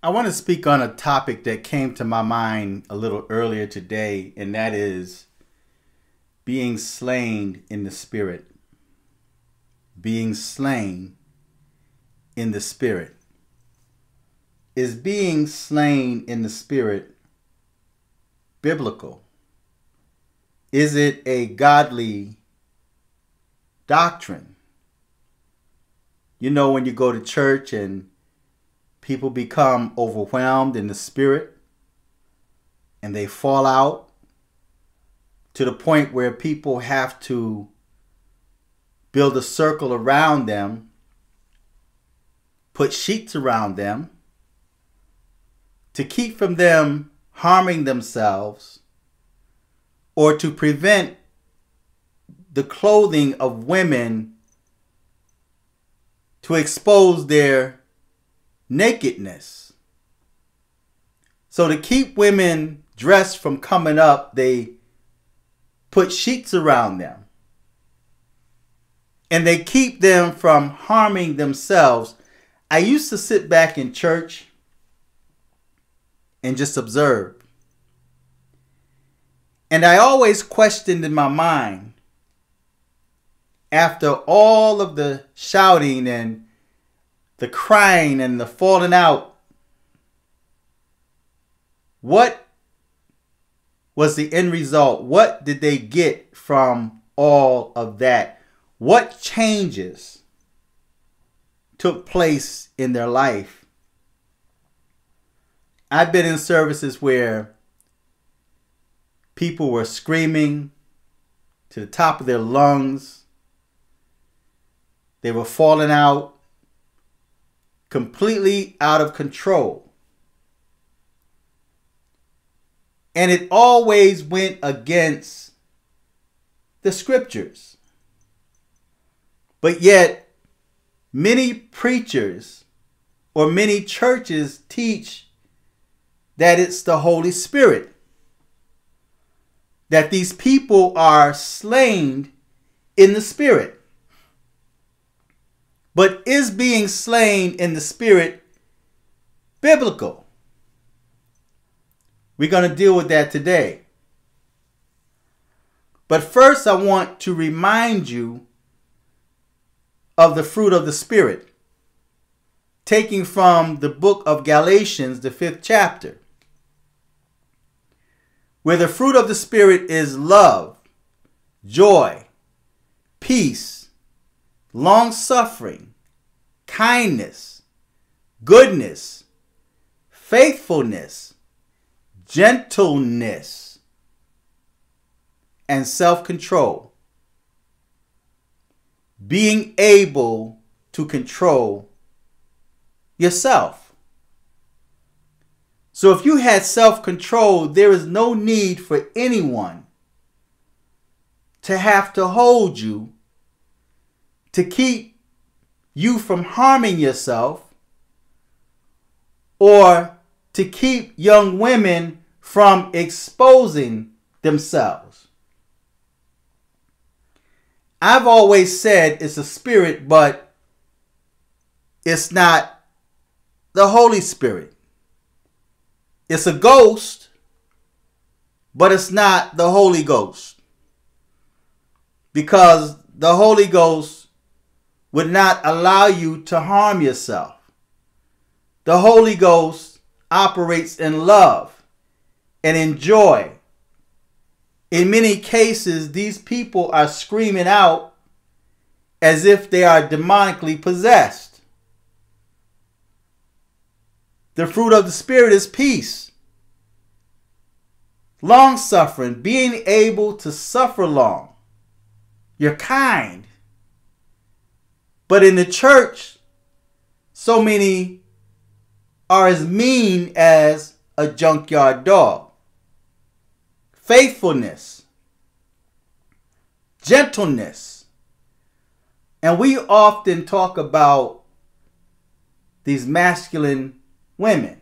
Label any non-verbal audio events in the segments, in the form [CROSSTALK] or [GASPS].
I want to speak on a topic that came to my mind a little earlier today, and that is being slain in the Spirit. Being slain in the Spirit. Is being slain in the Spirit biblical? Is it a godly doctrine? You know, when you go to church and people become overwhelmed in the spirit and they fall out to the point where people have to build a circle around them, put sheets around them to keep from them harming themselves or to prevent the clothing of women to expose their nakedness. So to keep women dressed from coming up, they put sheets around them. And they keep them from harming themselves. I used to sit back in church and just observe. And I always questioned in my mind after all of the shouting and the crying and the falling out. What was the end result? What did they get from all of that? What changes took place in their life? I've been in services where people were screaming to the top of their lungs. They were falling out completely out of control. And it always went against the scriptures. But yet, many preachers or many churches teach that it's the Holy Spirit. That these people are slain in the Spirit. But is being slain in the spirit biblical? We're going to deal with that today. But first, I want to remind you of the fruit of the Spirit, taking from the book of Galatians, the fifth chapter, where the fruit of the Spirit is love, joy, peace, long suffering, kindness, goodness, faithfulness, gentleness, and self control. Being able to control yourself. So, if you had self control, there is no need for anyone to have to hold you to keep you from harming yourself or to keep young women from exposing themselves. I've always said it's a spirit, but it's not the Holy Spirit. It's a ghost, but it's not the Holy Ghost. Because the Holy Ghost would not allow you to harm yourself. The Holy Ghost operates in love and in joy. In many cases, these people are screaming out as if they are demonically possessed. The fruit of the Spirit is peace, long suffering, being able to suffer long. You're kind, but in the church, so many are as mean as a junkyard dog. Faithfulness, gentleness. And we often talk about these masculine women.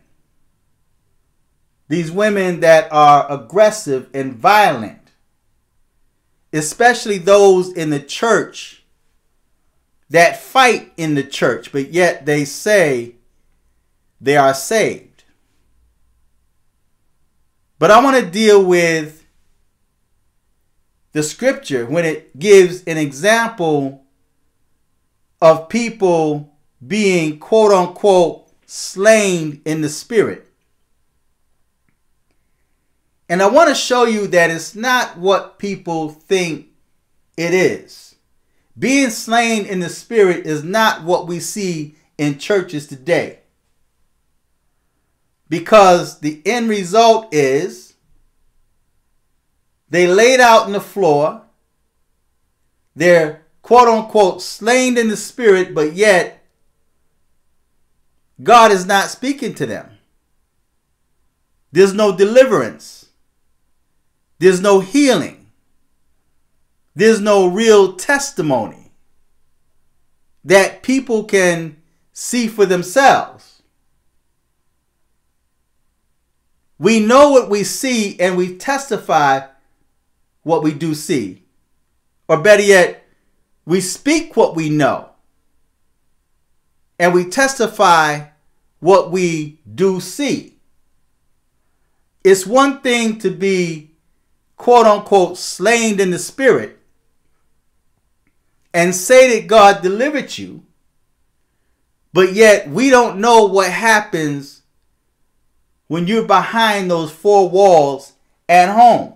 These women that are aggressive and violent, especially those in the church that fight in the church, but yet they say they are saved. But I want to deal with the scripture when it gives an example of people being quote unquote slain in the spirit. And I want to show you that it's not what people think it is. Being slain in the spirit is not what we see in churches today. Because the end result is they laid out on the floor, they're quote unquote slain in the spirit, but yet God is not speaking to them. There's no deliverance. There's no healing. There's no real testimony that people can see for themselves. We know what we see and we testify what we do see. Or better yet, we speak what we know and we testify what we do see. It's one thing to be quote unquote slain in the spirit and say that God delivered you, but yet we don't know what happens when you're behind those four walls at home.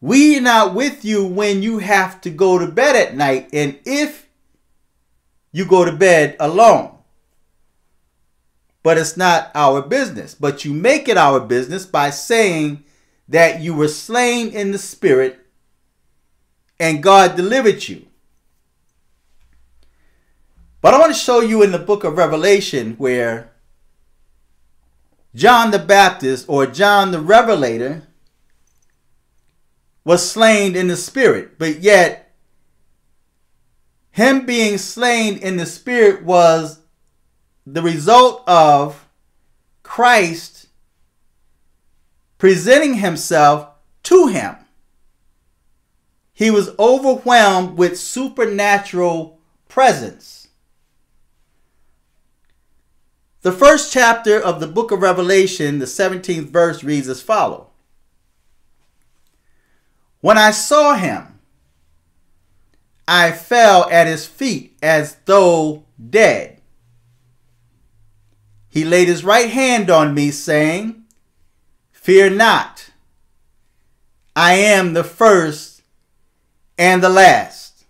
We are not with you when you have to go to bed at night, and if you go to bed alone. But it's not our business. But you make it our business by saying that you were slain in the spirit and God delivered you. But I want to show you in the book of Revelation where John the Baptist or John the Revelator was slain in the spirit, but yet him being slain in the spirit was the result of Christ presenting himself to him. He was overwhelmed with supernatural presence. The first chapter of the book of Revelation, the 17th verse, reads as follows when I saw him, I fell at his feet as though dead. He laid his right hand on me, saying, Fear not, I am the first and the last.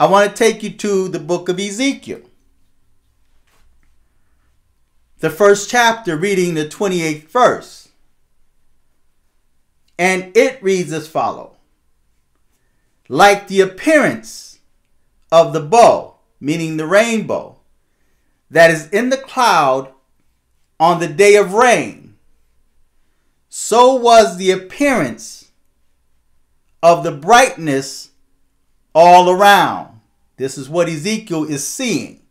I want to take you to the book of Ezekiel. The first chapter, reading the 28th verse. And it reads as follow Like the appearance of the bow, meaning the rainbow, that is in the cloud on the day of rain, so was the appearance of the brightness all around. This is what Ezekiel is seeing.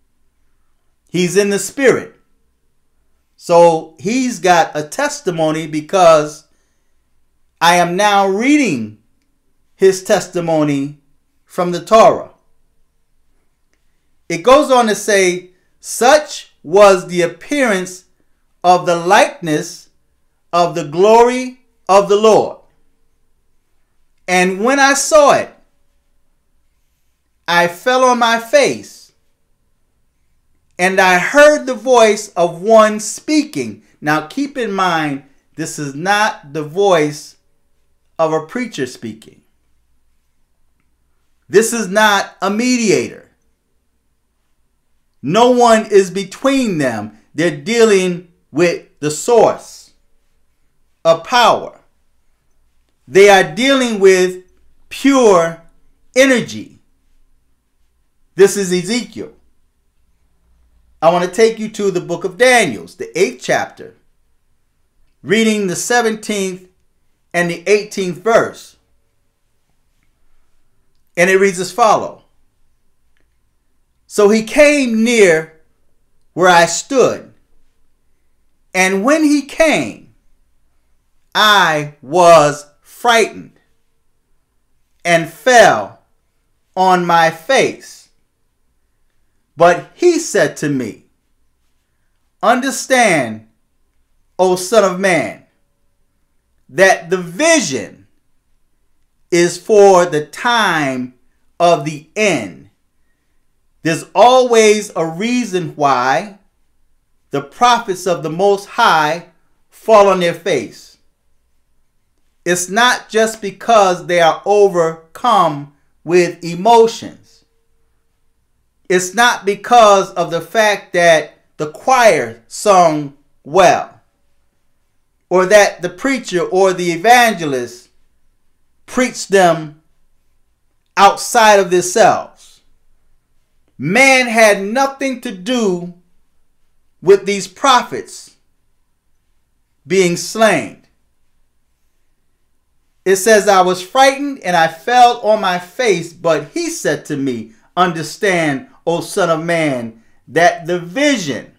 He's in the spirit. So he's got a testimony because I am now reading his testimony from the Torah. It goes on to say, such was the appearance of the likeness of the glory of the Lord. And when I saw it, I fell on my face, and I heard the voice of one speaking. Now keep in mind, this is not the voice of a preacher speaking. This is not a mediator. No one is between them. They're dealing with the source of power. They are dealing with pure energy. This is Ezekiel. I want to take you to the book of Daniels, the eighth chapter, reading the 17th and the 18th verse. And it reads as follow. So he came near where I stood. And when he came, I was frightened and fell on my face. But he said to me, Understand O Son of Man, that the vision is for the time of the end. There's always a reason why the prophets of the Most High fall on their face. It's not just because they are overcome with emotions. It's not because of the fact that the choir sung well, or that the preacher or the evangelist preached them outside of themselves. Man had nothing to do with these prophets being slain. It says, I was frightened and I fell on my face, but he said to me, Understand, O Son of Man, that the vision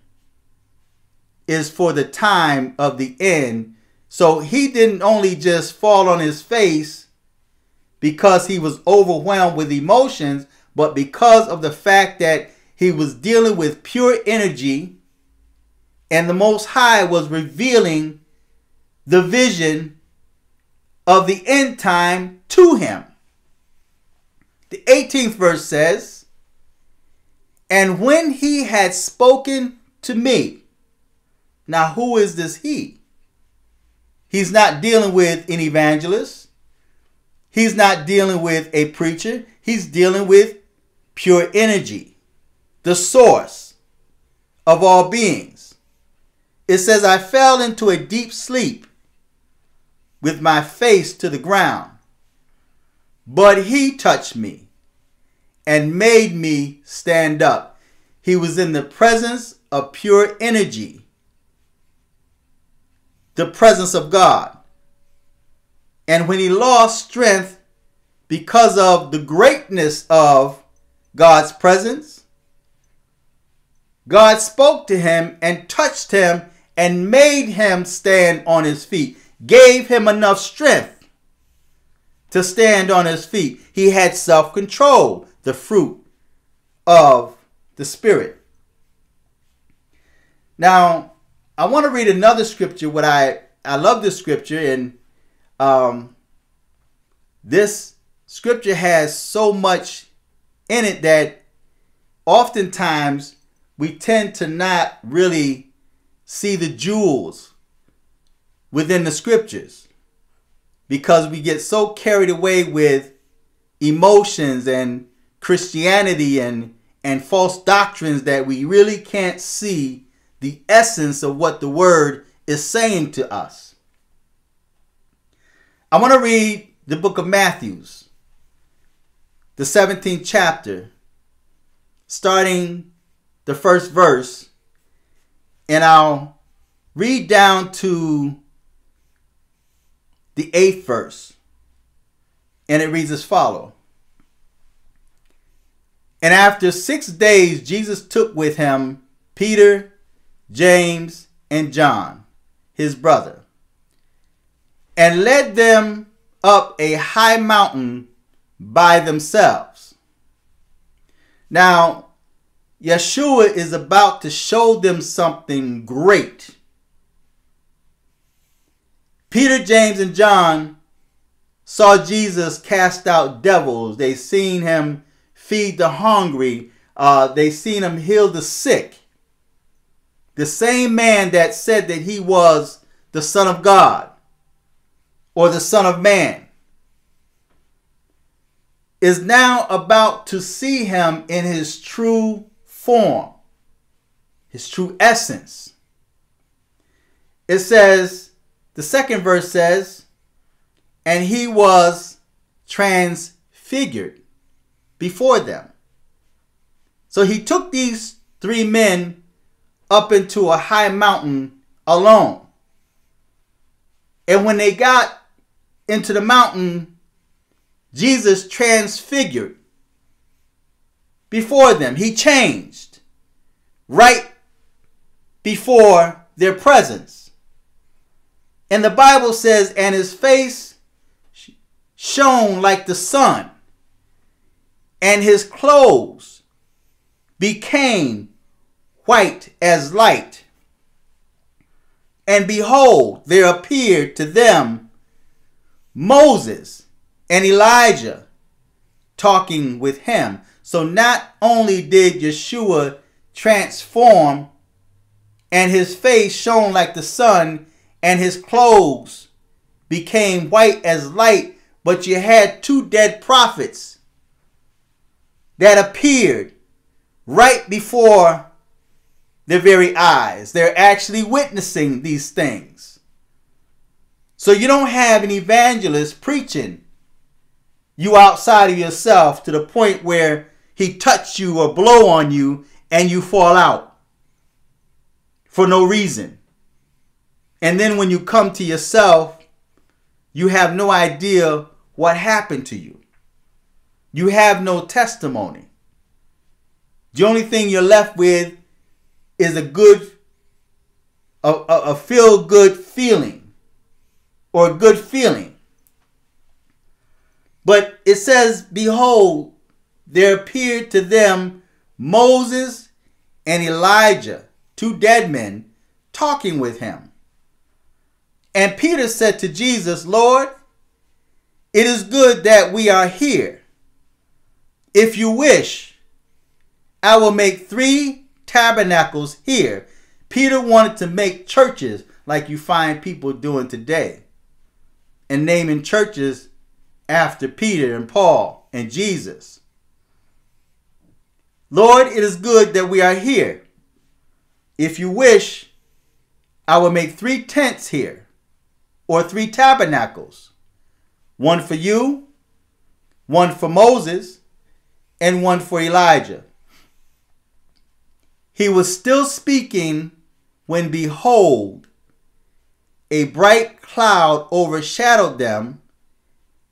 is for the time of the end. So he didn't only just fall on his face because he was overwhelmed with emotions, but because of the fact that he was dealing with pure energy and the Most High was revealing the vision of the end time to him. The 18th verse says, And when he had spoken to me, now who is this he? He's not dealing with an evangelist. He's not dealing with a preacher. He's dealing with pure energy, the source of all beings. It says, I fell into a deep sleep with my face to the ground. But he touched me and made me stand up. He was in the presence of pure energy, the presence of God. And when he lost strength because of the greatness of God's presence, God spoke to him and touched him and made him stand on his feet gave him enough strength to stand on his feet. He had self control, the fruit of the Spirit. Now, I want to read another scripture. What I I love this scripture, and um, this scripture has so much in it that oftentimes we tend to not really see the jewels within the scriptures because we get so carried away with emotions and Christianity and and false doctrines that we really can't see the essence of what the word is saying to us. I want to read the book of Matthews, the 17th chapter, starting the first verse, and I'll read down to the eighth verse. And it reads as follow. And after six days, Jesus took with him Peter, James, and John, his brother, and led them up a high mountain by themselves. Now, Yeshua is about to show them something great. Peter, James, and John saw Jesus cast out devils. They seen him feed the hungry. Uh, they seen him heal the sick. The same man that said that he was the Son of God or the Son of Man is now about to see him in his true form, his true essence. It says, the second verse says, and he was transfigured before them. So he took these three men up into a high mountain alone. And when they got into the mountain, Jesus transfigured before them. He changed right before their presence. And the Bible says, and his face shone like the sun, and his clothes became white as light. And behold, there appeared to them Moses and Elijah talking with him. So not only did Yeshua transform and his face shone like the sun and his clothes became white as light, but you had two dead prophets that appeared right before their very eyes. They're actually witnessing these things. So you don't have an evangelist preaching you outside of yourself to the point where he touched you or blow on you and you fall out for no reason. And then when you come to yourself, you have no idea what happened to you. You have no testimony. The only thing you're left with is a good, a, a, a feel good feeling or a good feeling. But it says, Behold, there appeared to them Moses and Elijah, two dead men, talking with him. And Peter said to Jesus, Lord, it is good that we are here. If you wish, I will make three tabernacles here. Peter wanted to make churches like you find people doing today and naming churches after Peter and Paul and Jesus. Lord, it is good that we are here. If you wish, I will make three tents here, or three tabernacles one for you, one for Moses, and one for Elijah. He was still speaking when, behold, a bright cloud overshadowed them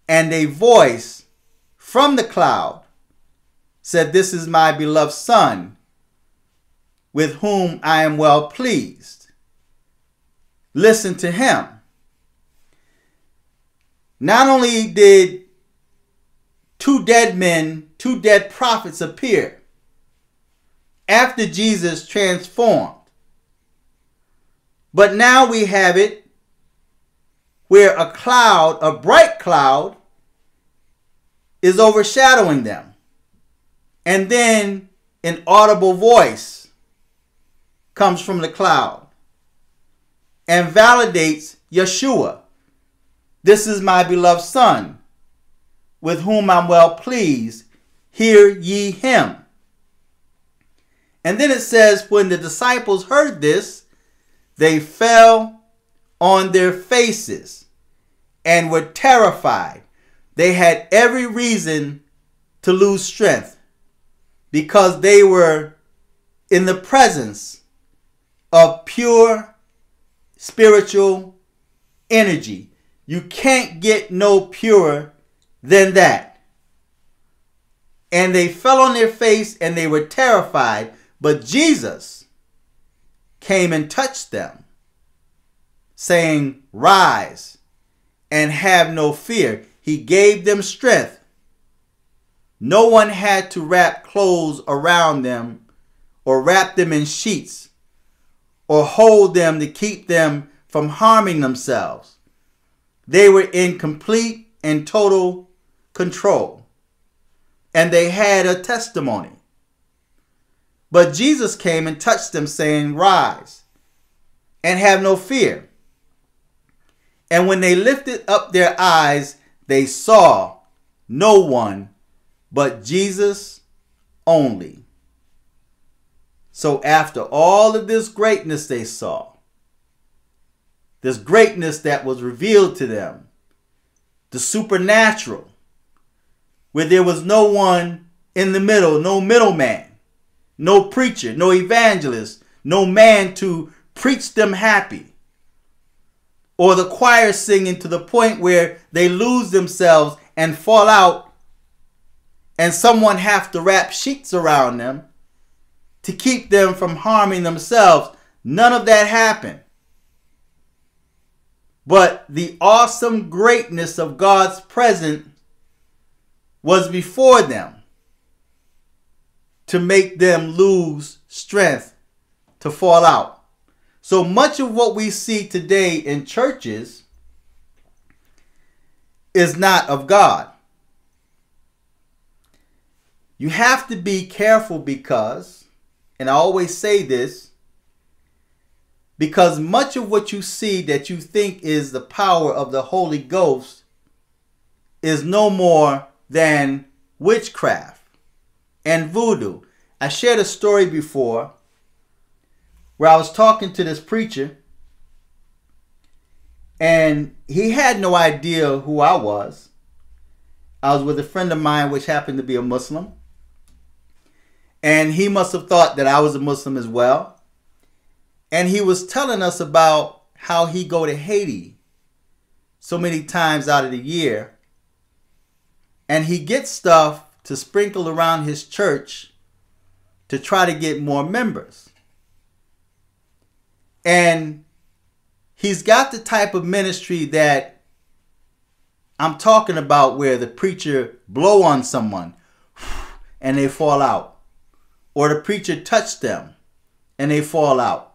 and a voice from the cloud said, This is my beloved Son, with whom I am well pleased. Listen to him. Not only did two dead men, two dead prophets appear after Jesus transformed, but now we have it where a cloud, a bright cloud, is overshadowing them. And then an audible voice comes from the cloud and validates Yeshua. This is my beloved Son, with whom I'm well pleased. Hear ye him. And then it says, when the disciples heard this, they fell on their faces and were terrified. They had every reason to lose strength because they were in the presence of pure spiritual energy. You can't get no purer than that. And they fell on their face and they were terrified, but Jesus came and touched them saying, Rise and have no fear. He gave them strength. No one had to wrap clothes around them or wrap them in sheets or hold them to keep them from harming themselves. They were in complete and total control. And they had a testimony. But Jesus came and touched them, saying, Rise and have no fear. And when they lifted up their eyes, they saw no one but Jesus only. So, after all of this greatness they saw, this greatness that was revealed to them, the supernatural, where there was no one in the middle, no middleman, no preacher, no evangelist, no man to preach them happy. Or the choir singing to the point where they lose themselves and fall out and someone have to wrap sheets around them to keep them from harming themselves. None of that happened but the awesome greatness of God's presence was before them to make them lose strength to fall out So much of what we see today in churches is not of God. You have to be careful because, and I always say this, because much of what you see that you think is the power of the Holy Ghost is no more than witchcraft and voodoo. I shared a story before where I was talking to this preacher and he had no idea who I was. I was with a friend of mine which happened to be a Muslim. And he must have thought that I was a Muslim as well. And he was telling us about how he go to Haiti so many times out of the year. And he gets stuff to sprinkle around his church to try to get more members. And he's got the type of ministry that I'm talking about where the preacher blow on someone [SIGHS] and they fall out. Or the preacher touch them and they fall out.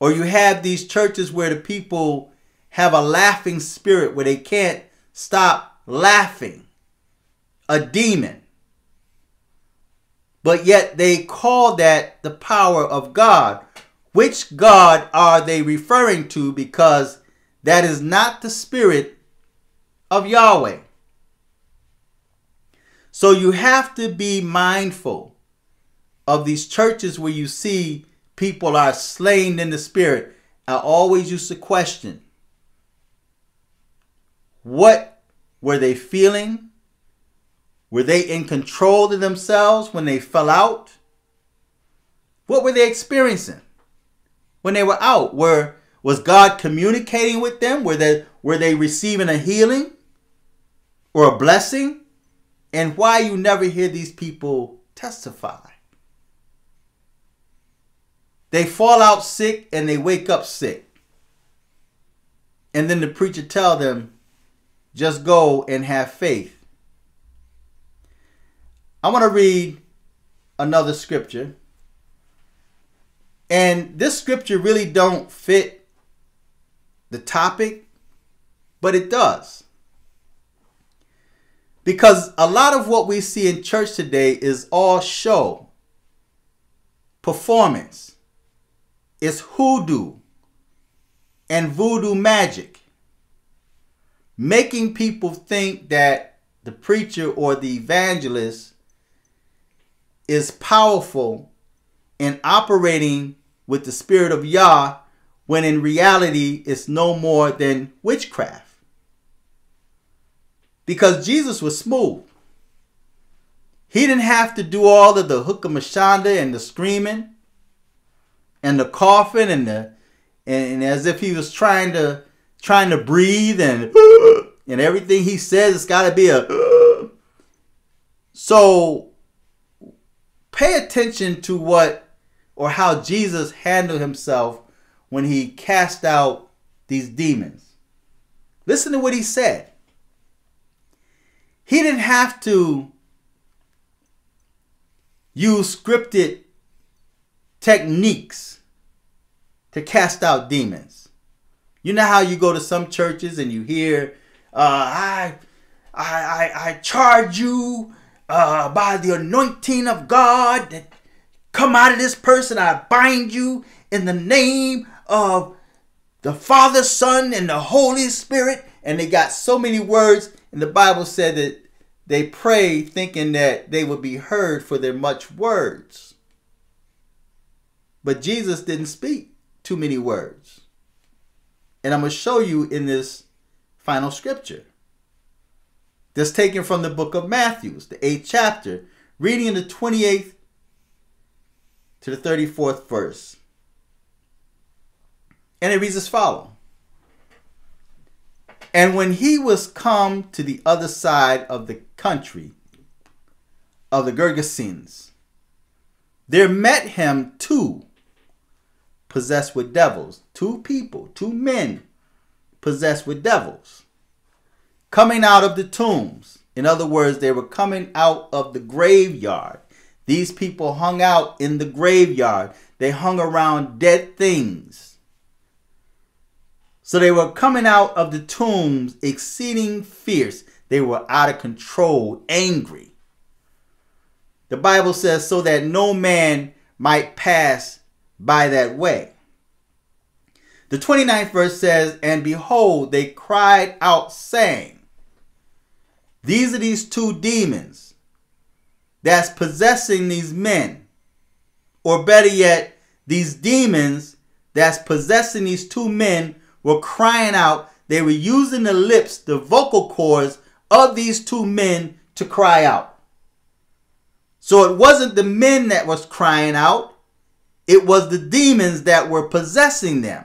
Or you have these churches where the people have a laughing spirit where they can't stop laughing. A demon. But yet they call that the power of God which God are they referring to? Because that is not the spirit of Yahweh. So you have to be mindful of these churches where you see people are slain in the spirit. I always used to question what were they feeling? Were they in control of themselves when they fell out? What were they experiencing? when they were out? Were was God communicating with them? Were they were they receiving a healing or a blessing? And why you never hear these people testify? They fall out sick and they wake up sick. And then the preacher tell them, just go and have faith. I want to read another scripture and this scripture really don't fit the topic, but it does. Because a lot of what we see in church today is all show, performance. It's hoodoo and voodoo magic. Making people think that the preacher or the evangelist is powerful and operating with the spirit of Yah when in reality it's no more than witchcraft. Because Jesus was smooth. He didn't have to do all of the hookah mashanda and the screaming and the coughing and the and, as if he was trying to trying to breathe and [GASPS] and everything he says it's got to be a [GASPS] so pay attention to what or how Jesus handled himself when he cast out these demons. Listen to what he said. He didn't have to use scripted techniques to cast out demons. You know how you go to some churches and you hear, uh, I, I, I, I charge you uh, by the anointing of God that come out of this person. I bind you in the name of the Father, Son, and the Holy Spirit. And they got so many words. And the Bible said that they prayed thinking that they would be heard for their much words. But Jesus didn't speak too many words. And I'm going to show you in this final scripture. That's taken from the book of Matthew, the 8th chapter, reading in the 28th to the 34th verse. And it reads as follows. And when he was come to the other side of the country of the Gergesenes, there met him two possessed with devils, two people, two men possessed with devils, coming out of the tombs. In other words, they were coming out of the graveyard these people hung out in the graveyard. They hung around dead things. So they were coming out of the tombs exceeding fierce. They were out of control, angry. The Bible says, so that no man might pass by that way. The 29th verse says, And behold, they cried out, saying, These are these two demons that's possessing these men. Or better yet, these demons that's possessing these two men were crying out. They were using the lips, the vocal cords of these two men to cry out. So it wasn't the men that was crying out. It was the demons that were possessing them.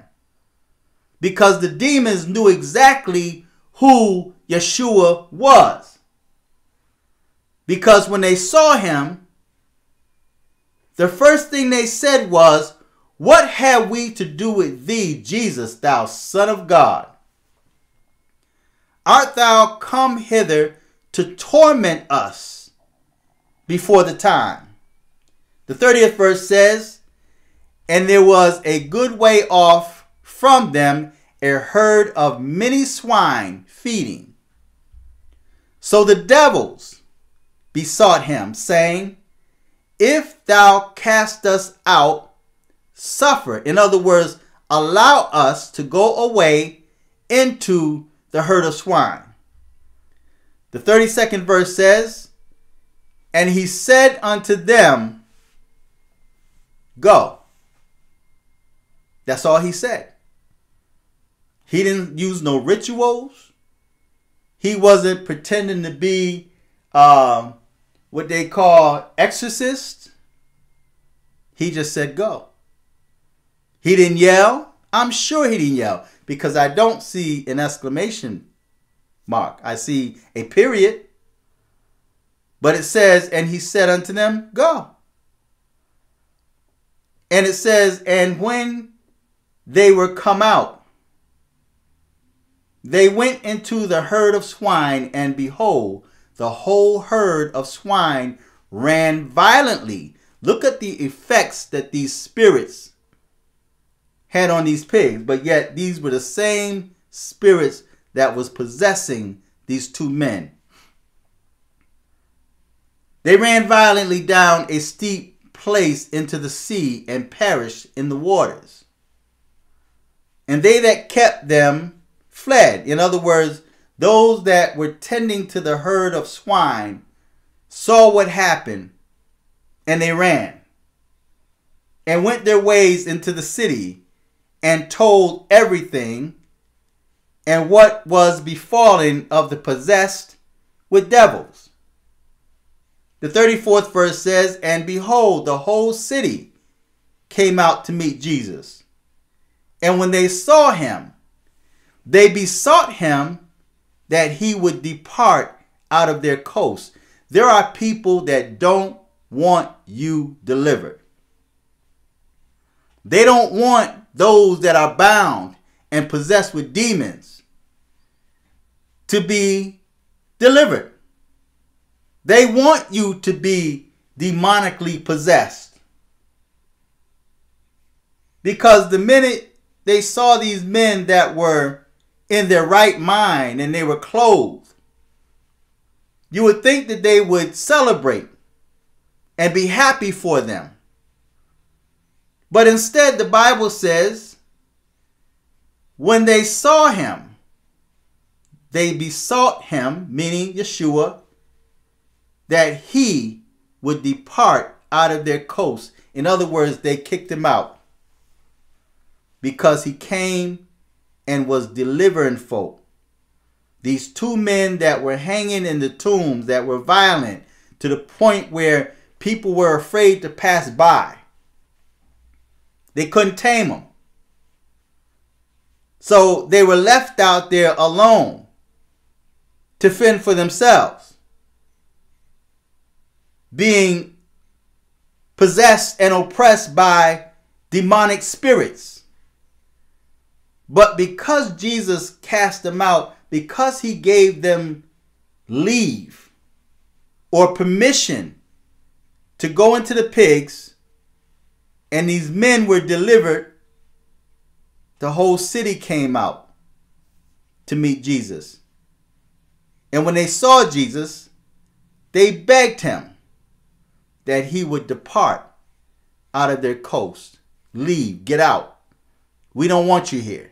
Because the demons knew exactly who Yeshua was. Because when they saw him, the first thing they said was, what have we to do with thee, Jesus, thou Son of God? Art thou come hither to torment us before the time? The 30th verse says, And there was a good way off from them a herd of many swine feeding. So the devils besought him, saying, If thou cast us out, suffer. In other words, allow us to go away into the herd of swine. The 32nd verse says, And he said unto them, Go. That's all he said. He didn't use no rituals. He wasn't pretending to be uh, what they call exorcist. He just said, Go. He didn't yell. I'm sure he didn't yell because I don't see an exclamation mark. I see a period. But it says, and he said unto them, Go. And it says, and when they were come out, they went into the herd of swine, and behold, the whole herd of swine ran violently. Look at the effects that these spirits had on these pigs, but yet these were the same spirits that was possessing these two men. They ran violently down a steep place into the sea and perished in the waters. And they that kept them fled. In other words, those that were tending to the herd of swine saw what happened and they ran and went their ways into the city and told everything and what was befallen of the possessed with devils. The 34th verse says, And behold, the whole city came out to meet Jesus. And when they saw him, they besought him that he would depart out of their coast. There are people that don't want you delivered. They don't want those that are bound and possessed with demons to be delivered. They want you to be demonically possessed. Because the minute they saw these men that were in their right mind and they were clothed, you would think that they would celebrate and be happy for them. But instead, the Bible says, when they saw him, they besought him, meaning Yeshua, that he would depart out of their coast. In other words, they kicked him out because he came and was delivering folk. These two men that were hanging in the tombs that were violent to the point where people were afraid to pass by. They couldn't tame them. So they were left out there alone to fend for themselves, being possessed and oppressed by demonic spirits. But because Jesus cast them out, because he gave them leave or permission to go into the pigs, and these men were delivered, the whole city came out to meet Jesus. And when they saw Jesus, they begged him that he would depart out of their coast. Leave, get out. We don't want you here.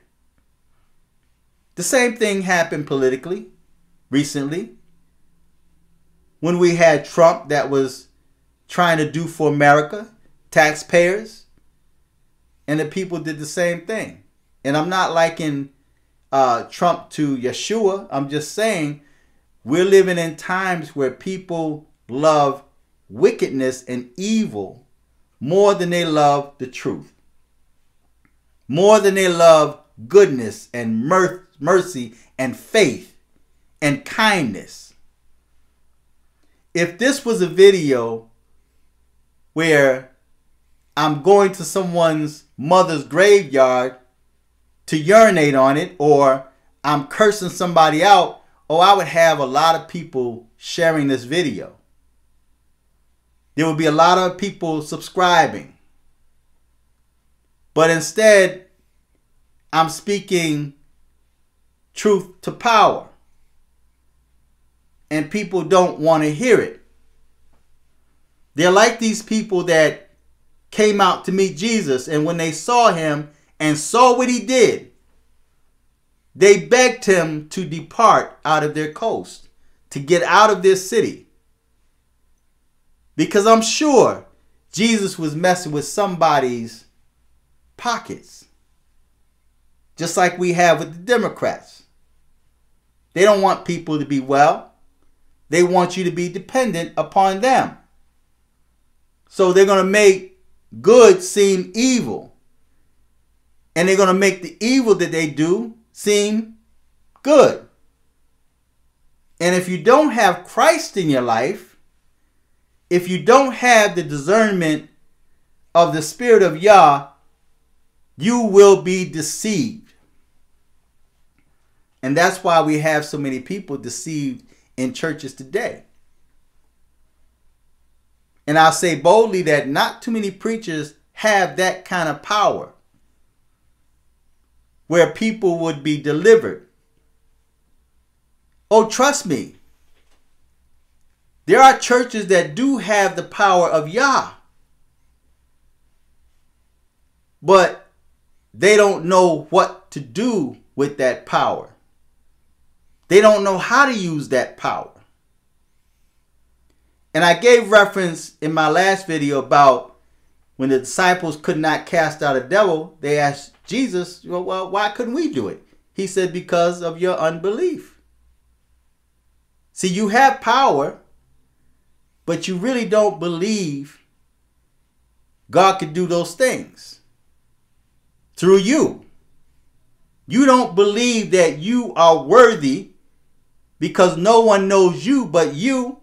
The same thing happened politically recently when we had Trump that was trying to do for America, taxpayers, and the people did the same thing. And I'm not liking uh, Trump to Yeshua. I'm just saying we're living in times where people love wickedness and evil more than they love the truth, more than they love goodness and mirth, mercy and faith and kindness. If this was a video where I'm going to someone's mother's graveyard to urinate on it, or I'm cursing somebody out, oh, I would have a lot of people sharing this video. There would be a lot of people subscribing. But instead, I'm speaking truth to power. And people don't want to hear it. They're like these people that came out to meet Jesus, and when they saw him and saw what he did, they begged him to depart out of their coast, to get out of their city. Because I'm sure Jesus was messing with somebody's pockets. Just like we have with the Democrats. They don't want people to be well. They want you to be dependent upon them. So they're going to make good seem evil. And they're going to make the evil that they do seem good. And if you don't have Christ in your life, if you don't have the discernment of the Spirit of Yah, you will be deceived. And that's why we have so many people deceived in churches today. And I'll say boldly that not too many preachers have that kind of power where people would be delivered. Oh, trust me. There are churches that do have the power of Yah. But they don't know what to do with that power. They don't know how to use that power. And I gave reference in my last video about when the disciples could not cast out a devil, they asked Jesus, well, why couldn't we do it? He said, because of your unbelief. See, you have power, but you really don't believe God could do those things through you. You don't believe that you are worthy because no one knows you but you.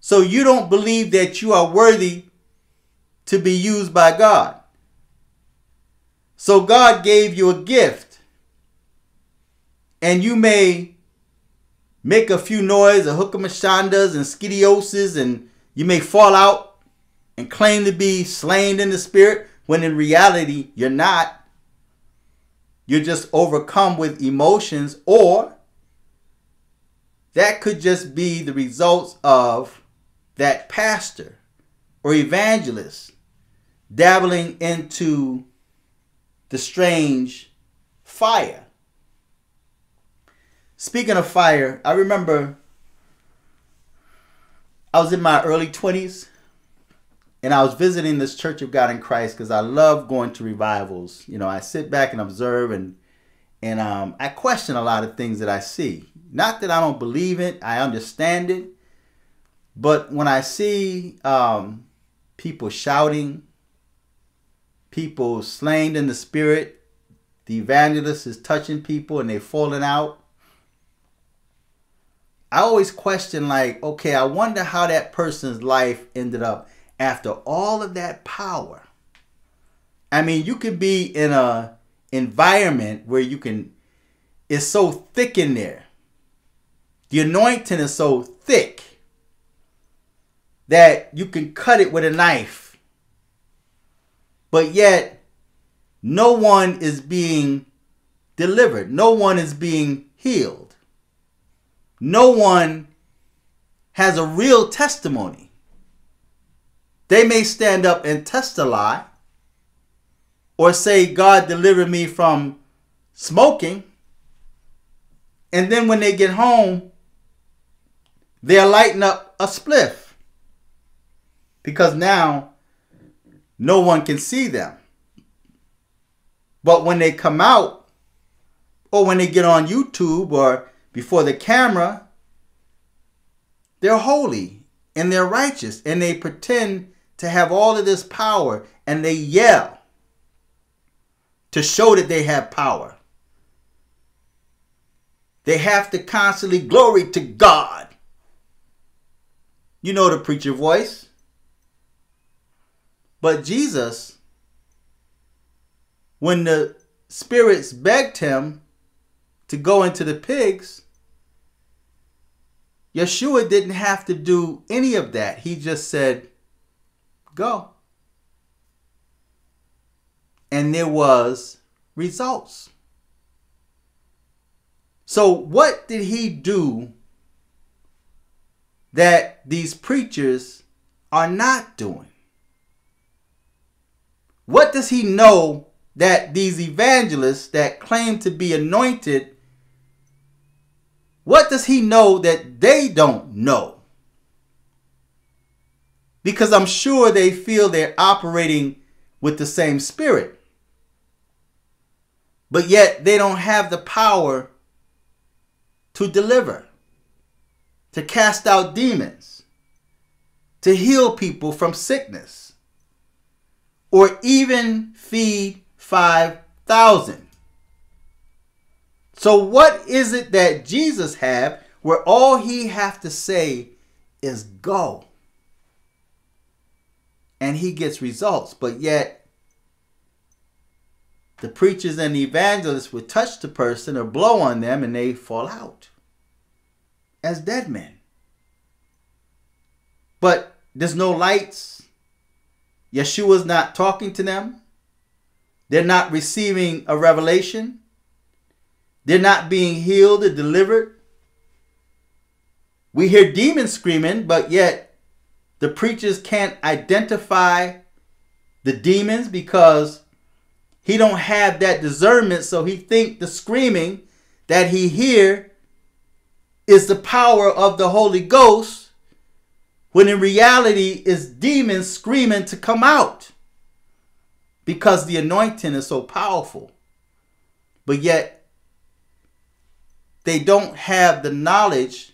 So you don't believe that you are worthy to be used by God. So God gave you a gift. And you may make a few noise, a hookamashandas and skidioses, and you may fall out and claim to be slain in the spirit when in reality you're not. You're just overcome with emotions, or that could just be the results of that pastor or evangelist dabbling into the strange fire. Speaking of fire, I remember I was in my early 20s and I was visiting this Church of God in Christ because I love going to revivals. You know, I sit back and observe and and um, I question a lot of things that I see. Not that I don't believe it, I understand it. But when I see um, people shouting, people slain in the spirit. The evangelist is touching people and they're falling out. I always question, like, okay, I wonder how that person's life ended up after all of that power. I mean, you could be in a environment where you can it's so thick in there. The anointing is so thick that you can cut it with a knife but yet no one is being delivered. No one is being healed. No one has a real testimony. They may stand up and test a lie or say, God delivered me from smoking. And then when they get home, they're lighting up a spliff because now no one can see them. But when they come out, or when they get on YouTube or before the camera, they're holy and they're righteous and they pretend to have all of this power and they yell to show that they have power. They have to constantly glory to God. You know the preacher voice. But Jesus, when the spirits begged him to go into the pigs, Yeshua didn't have to do any of that. He just said, Go. And there was results. So what did he do that these preachers are not doing? What does he know that these evangelists that claim to be anointed what does he know that they don't know? Because I'm sure they feel they're operating with the same spirit. But yet they don't have the power to deliver, to cast out demons, to heal people from sickness, or even feed 5,000. So what is it that Jesus have where all he have to say is go? And he gets results, but yet the preachers and the evangelists would touch the person or blow on them and they fall out as dead men. But there's no lights. Yeshua's not talking to them. They're not receiving a revelation. They're not being healed or delivered. We hear demons screaming, but yet the preachers can't identify the demons because he don't have that discernment so he think the screaming that he hear is the power of the holy ghost when in reality is demons screaming to come out. Because the anointing is so powerful. But yet they don't have the knowledge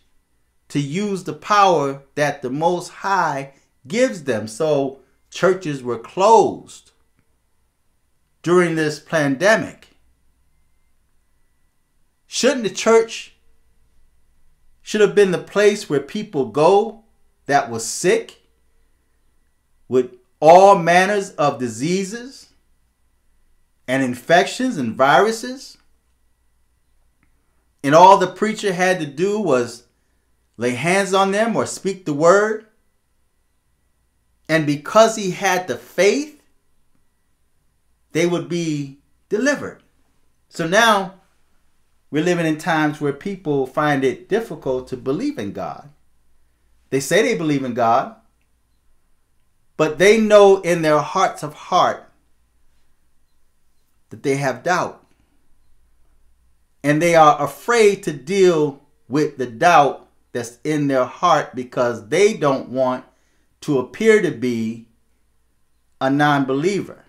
to use the power that the Most High gives them. So churches were closed during this pandemic. Shouldn't the church should have been the place where people go that was sick with all manners of diseases and infections and viruses? and all the preacher had to do was lay hands on them or speak the word. And because he had the faith, they would be delivered. So now we're living in times where people find it difficult to believe in God. They say they believe in God, but they know in their hearts of heart that they have doubt and they are afraid to deal with the doubt that's in their heart because they don't want to appear to be a non believer.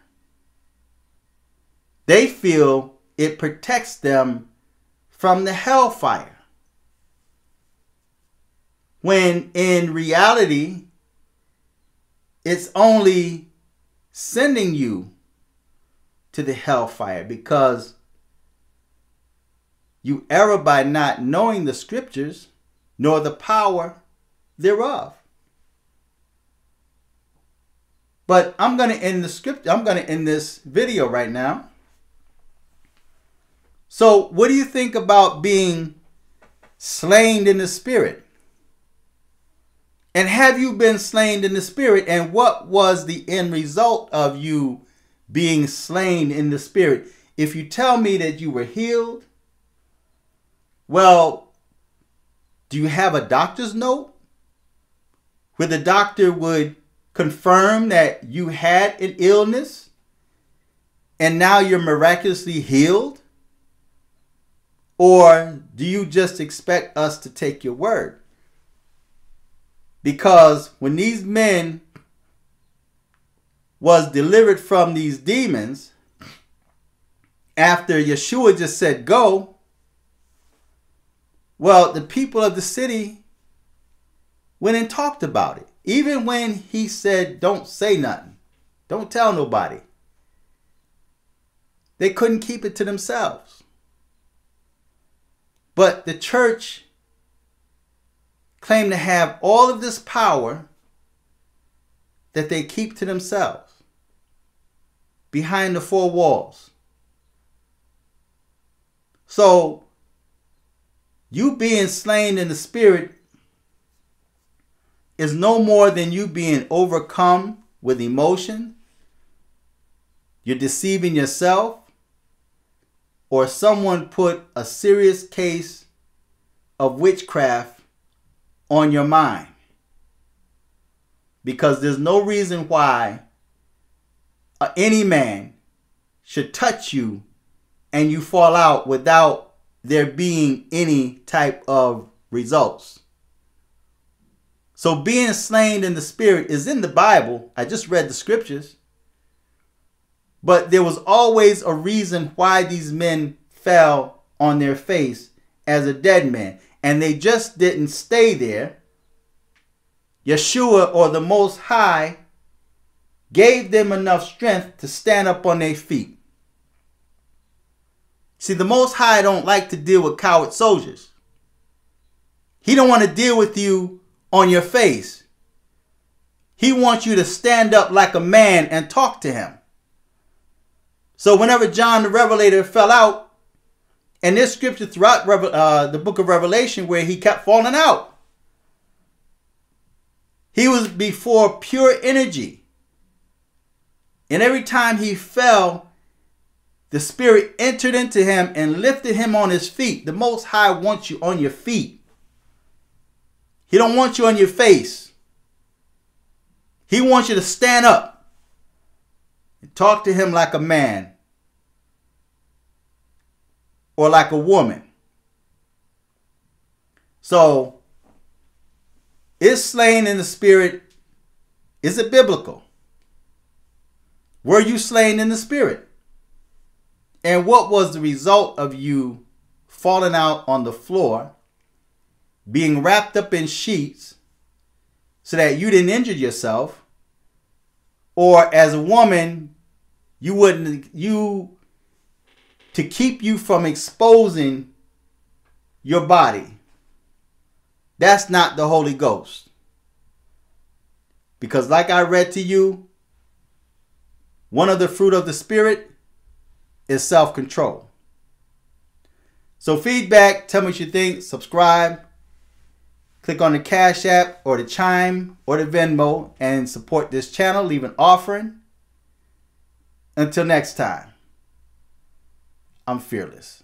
They feel it protects them from the hellfire. When in reality, it's only sending you to the hellfire because you err by not knowing the scriptures, nor the power thereof. But I'm going to end the script. I'm going to end this video right now. So, what do you think about being slain in the spirit? And have you been slain in the spirit? And what was the end result of you being slain in the spirit? if you tell me that you were healed, well, do you have a doctor's note where the doctor would confirm that you had an illness and now you're miraculously healed? Or do you just expect us to take your word? Because when these men was delivered from these demons, after Yeshua just said go, well, the people of the city went and talked about it. Even when he said, don't say nothing, don't tell nobody, they couldn't keep it to themselves. But the church claim to have all of this power that they keep to themselves behind the four walls. So, you being slain in the spirit is no more than you being overcome with emotion. You're deceiving yourself, or someone put a serious case of witchcraft on your mind. Because there's no reason why uh, any man should touch you and you fall out without there being any type of results. So being slain in the spirit is in the Bible. I just read the scriptures. But there was always a reason why these men fell on their face as a dead man and they just didn't stay there. Yeshua or the Most High gave them enough strength to stand up on their feet. See, the Most High don't like to deal with coward soldiers. He don't want to deal with you on your face. He wants you to stand up like a man and talk to him. So whenever John the Revelator fell out, and there's scripture throughout uh, the book of Revelation where he kept falling out. He was before pure energy. And every time he fell, the Spirit entered into him and lifted him on his feet. The Most High wants you on your feet. He don't want you on your face. He wants you to stand up talk to him like a man or like a woman. So, is slain in the spirit, is it biblical? Were you slain in the spirit? And what was the result of you falling out on the floor, being wrapped up in sheets so that you didn't injure yourself? Or as a woman, you wouldn't you to keep you from exposing your body. That's not the Holy Ghost. Because, like I read to you, one of the fruit of the Spirit is self control. So, feedback, tell me what you think, subscribe, click on the Cash App or the Chime or the Venmo and support this channel. Leave an offering. Until next time. I'm fearless.